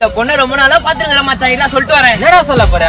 இந்த பொண்ணை ரொம்ப நாளா பாத்துருக்கிறேன் மச்சான். இல்ல சொல்லிட்டு வரேன்? என்னடா சொல்ல போற?